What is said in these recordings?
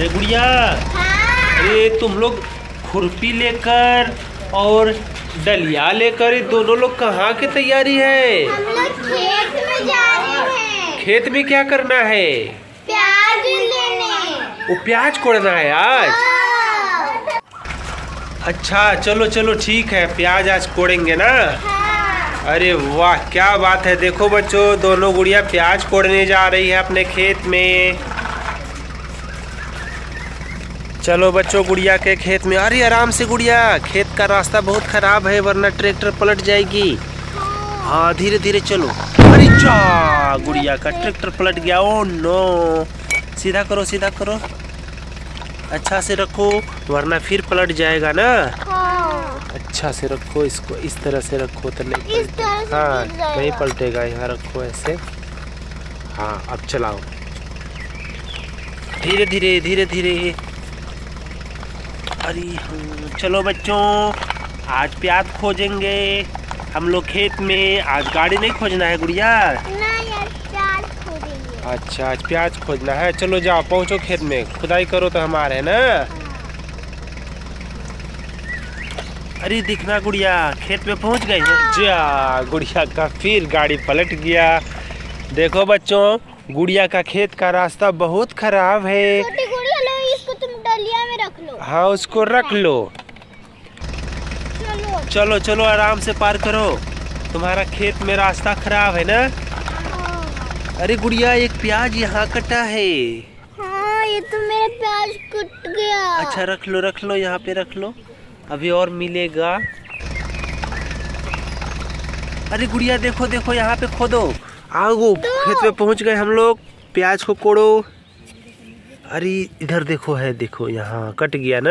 अरे गुड़िया हाँ। अरे तुम लोग खुरपी लेकर और डलिया लेकर ये दोनों लोग कहाँ की तैयारी है? हम लोग खेत में जा रहे हैं। खेत में क्या करना है? प्याज लेने। वो प्याज कोड़ना है आज? हाँ। अच्छा चलो चलो ठीक है प्याज आज कोड़ेंगे ना? हाँ। अरे वाह क्या बात है। देखो बच्चों दोनों गुड़िया प्याज कोड़ने जा रही है अपने खेत में। चलो बच्चों गुड़िया के खेत में अरे आराम से गुड़िया। खेत का रास्ता बहुत खराब है वरना ट्रैक्टर पलट जाएगी। हाँ धीरे धीरे चलो। अरे जा गुड़िया का ट्रैक्टर पलट गया। Oh no. सीधा करो सीधा करो। अच्छा से रखो वरना फिर पलट जाएगा ना। अच्छा से रखो इसको इस तरह से रखो तो नहीं हाँ नहीं पलटेगा यहाँ रखो ऐसे। हाँ अब चलाओ। धीरे धीरे धीरे धीरे अरे हाँ, चलो बच्चों आज प्याज खोजेंगे। हम लोग खेत में आज गाड़ी नहीं खोजना है गुड़िया। ना यार प्याज खोदेंगे अच्छा आज प्याज खोजना है। चलो जाओ पहुंचो खेत में। खुदाई करो तो हमारे है ना? अरे दिखना गुड़िया खेत में पहुँच गई है। जा गुड़िया का फिर गाड़ी पलट गया। देखो बच्चों गुड़िया का खेत का रास्ता बहुत खराब है छोटी गुड़िया लो इसको तुम डलिया में रख लो हाँ उसको रख लो। चलो। चलो चलो आराम से पार करो। तुम्हारा खेत में रास्ता खराब है ना? हाँ। अरे गुड़िया एक प्याज यहाँ कटा है। हाँ, ये तो मेरा प्याज कट गया। अच्छा रख लो रख लो यहाँ पे रख लो। अभी और मिलेगा। अरे गुड़िया देखो देखो यहाँ पे खोदो। आओ खेत में पहुँच गए हम लोग। प्याज को कोड़ो। अरे इधर देखो है देखो यहाँ कट गया ना।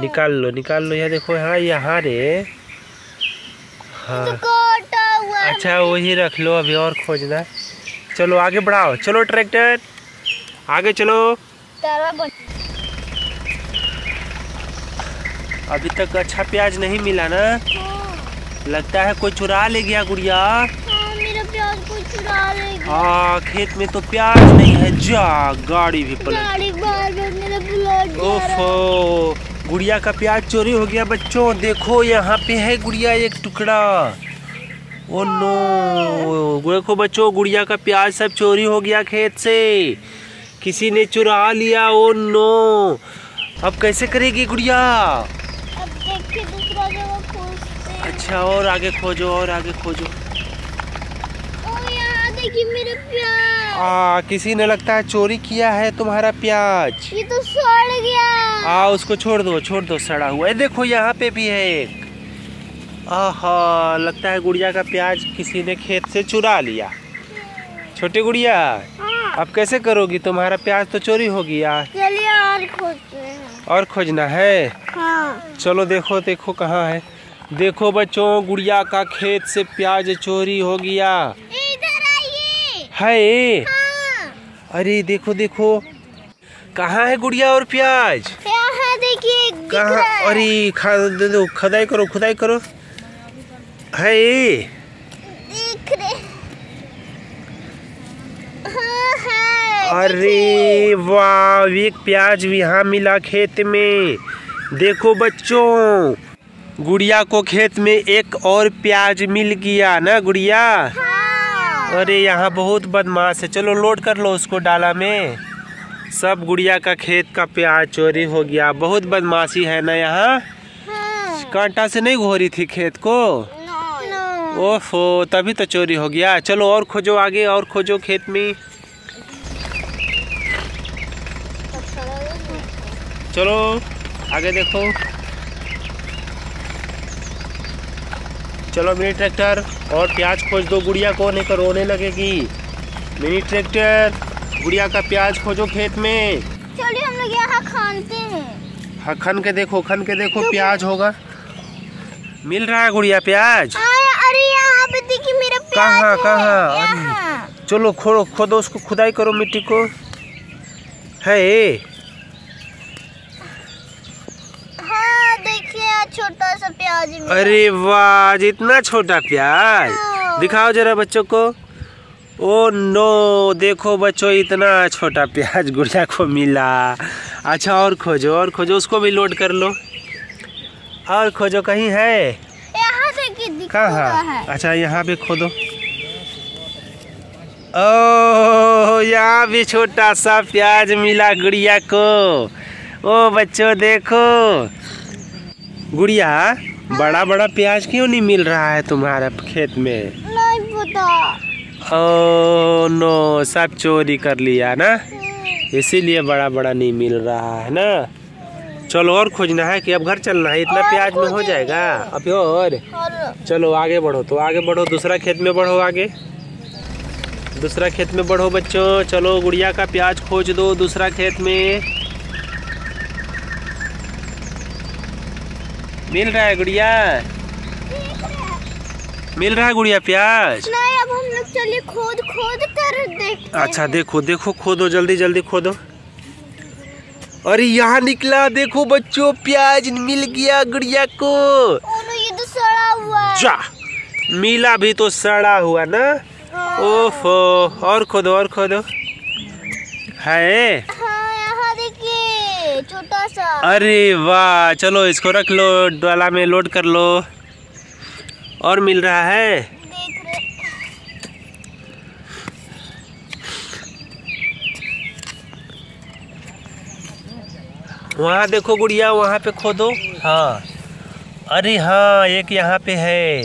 निकाल लो निकाल लो यहाँ देखो हाँ यहाँ रे। हाँ। अच्छा वही रख लो अभी और खोजना। चलो आगे बढ़ाओ। चलो ट्रैक्टर। आगे चलो। अभी तक अच्छा प्याज नहीं मिला ना। हाँ, लगता है कोई चुरा ले गया गुड़िया। हाँ, मेरा प्याज को चुरा लेगी हाँ खेत में तो प्याज नहीं है जा गाड़ी भी पलट। ओफो गुड़िया का प्याज चोरी हो गया बच्चों देखो यहाँ पे है गुड़िया एक टुकड़ा। ओ नो देखो बच्चों गुड़िया का प्याज सब चोरी हो गया खेत से। किसी ने चुरा लिया ओ नो। अब कैसे करेगी गुड़िया? अब देखिए दूसरा जगह खोजते अच्छा और आगे खोजो और आगे खोजो। मेरा प्याज। आ किसी ने लगता है चोरी किया है तुम्हारा प्याज। ये तो सड़ गया। आ उसको छोड़ दो छोड़ दो सड़ा हुआ है। देखो यहाँ पे भी है एक। आहा लगता है गुड़िया का प्याज किसी ने खेत से चुरा लिया। छोटी गुड़िया हाँ, अब कैसे करोगी? तुम्हारा प्याज तो चोरी हो गया। चलिए और खोजते हैं। और खोजना है? हाँ। चलो देखो देखो कहाँ है। देखो बच्चों गुड़िया का खेत से प्याज चोरी हो गया। है हाँ अरे देखो देखो। कहाँ है गुड़िया और प्याज? देखिए कहाँ? अरे खा दे दो खुदाई करो खुदाई करो। है दिख रहे हाँ। है अरे वाह एक प्याज भी यहाँ मिला खेत में। देखो बच्चों गुड़िया को खेत में एक और प्याज मिल गया ना गुड़िया? हाँ अरे यहाँ बहुत बदमाश है। चलो लोड कर लो उसको डाला में। सब गुड़िया का खेत का प्याज चोरी हो गया। बहुत बदमाशी है ना यहाँ? कांटा से नहीं घोरी थी खेत को? ओफो, तभी तो चोरी हो गया। चलो और खोजो आगे, और खोजो खेत में। चलो, आगे देखो। चलो मिनी ट्रैक्टर और प्याज खोज दो गुड़िया को नहीं तो रोने लगेगी। मिनी ट्रैक्टर गुड़िया का प्याज खोजो खेत में। चलिए हम लोग यहाँ खानते हैं। हाँ खन के देखो खन के देखो प्याज होगा। मिल रहा है गुड़िया प्याज? अरे यहाँ पे देखिए मेरा प्याज कहाँ। कहाँ? यहाँ। चलो खोदो खोदो उसको खुदाई करो मिट्टी को। है? हाँ देखिए छोटा सा प्याज। अरे वाह इतना छोटा प्याज। हाँ। दिखाओ जरा बच्चों को। ओ नो देखो बच्चों इतना छोटा प्याज गुड़िया को मिला। अच्छा और खोजो और खोजो उसको भी लोड कर लो। और खोजो कहीं है? यहाँ कहाँ? है है? अच्छा यहाँ पे खोदो। ओ यहाँ भी छोटा सा प्याज मिला गुड़िया को। ओ बच्चों देखो। गुड़िया बड़ा बड़ा प्याज क्यों नहीं मिल रहा है तुम्हारे खेत में? नहीं पता। ओ नो सब चोरी कर लिया ना? इसीलिए बड़ा बड़ा नहीं मिल रहा है ना? चलो और खोजना है कि अब घर चलना है इतना प्याज में हो जाएगा। अभी और। और। चलो आगे बढ़ो तो आगे बढ़ो दूसरा खेत में बढ़ो आगे। दूसरा खेत में बढ़ो बच्चों चलो गुड़िया का प्याज खोज दो दूसरा खेत में। मिल रहा है गुड़िया? मिल रहा है गुड़िया प्याज? नहीं अब हम लोग चलिए खोद खोद कर देखते अच्छा देखो देखो खोदो जल्दी जल्दी खोदो। अरे यहाँ निकला देखो बच्चों प्याज मिल गया गुड़िया को। ये तो सड़ा हुआ है। जा मिला भी तो सड़ा हुआ ना। हाँ। ओफो और खोदो और खोदो। है हाँ यहाँ देखिए छोटा सा अरे वाह चलो इसको रख लो डाला में लोड कर लो। और मिल रहा है? वहाँ देखो गुड़िया वहाँ पे खोदो। हाँ। अरे हाँ एक यहाँ पे है।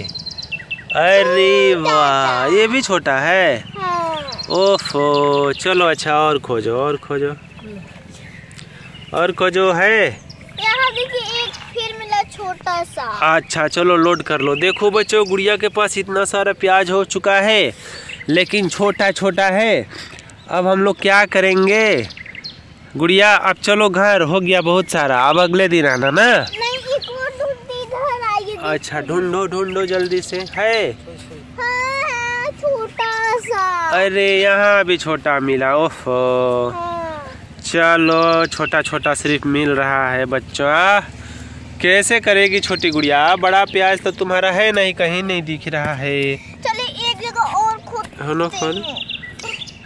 अरे वाह ये भी छोटा है? हाँ। ओफो चलो अच्छा और खोजो और खोजो। और को जो है? यहाँ देखिए एक फिर मिला छोटा सा। अच्छा चलो लोड कर लो। देखो बच्चों गुड़िया के पास इतना सारा प्याज हो चुका है लेकिन छोटा छोटा है। अब हम लोग क्या करेंगे? गुड़िया अब चलो घर। हो गया बहुत सारा। अब अगले दिन आना ना? अच्छा ढूंढो ढूंढो जल्दी से। है? हाँ हाँ छोटा सा। अरे यहाँ भी छोटा मिला। ओफो। हाँ। चलो छोटा छोटा सिर्फ़ मिल रहा है बच्चा। कैसे करेगी छोटी गुड़िया? बड़ा प्याज तो तुम्हारा है नहीं कहीं नहीं दिख रहा है। चलिए एक जगह और खोद है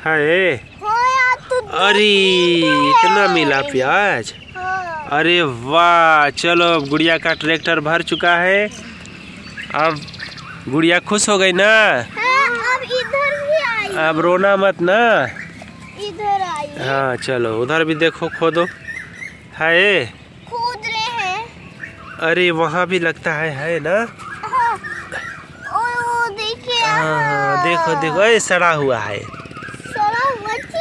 हाँ। यार तो अरे तीन इतना मिला प्याज? हाँ। अरे वाह चलो अब गुड़िया का ट्रैक्टर भर चुका है। अब गुड़िया खुश हो गई ना? हाँ अब इधर भी आइए अब रोना मत ना। हाँ चलो उधर भी देखो खोदो। है खोद रहे हैं। अरे वहाँ भी लगता है है ना? हाँ। ओ देखिए हाँ हाँ देखो देखो ये सड़ा हुआ है।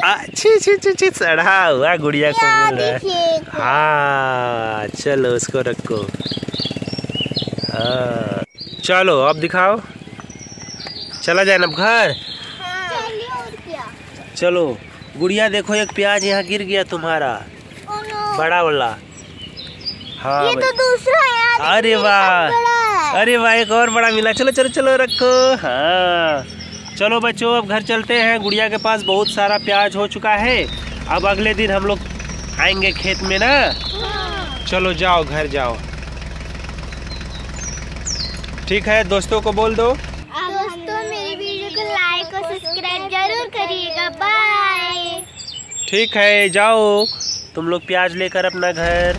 अच्छी छी छी छी सड़ा हुआ गुड़िया को मिल रहा है। हाँ चलो उसको रखो। हाँ। चलो अब दिखाओ। चला जाए ना घर? हाँ। चलो। गुड़िया देखो एक प्याज यहाँ गिर गया तुम्हारा। बड़ा वाला। हाँ ये तो दूसरा है यार। अरे वाह। अरे वाह एक और बड़ा मिला। चलो चलो चलो रखो। हाँ। चलो बच्चों अब घर चलते हैं। गुड़िया के पास बहुत सारा प्याज हो चुका है। अब अगले दिन हम लोग आएँगे खेत में ना? हाँ। चलो जाओ घर जाओ। ठीक है दोस्तों को बोल दो। दोस्तों मेरी वीडियो को लाइक और सब्सक्राइब ज़रूर करिएगा बाय ठीक है जाओ। तुम लोग प्याज लेकर अपना घर।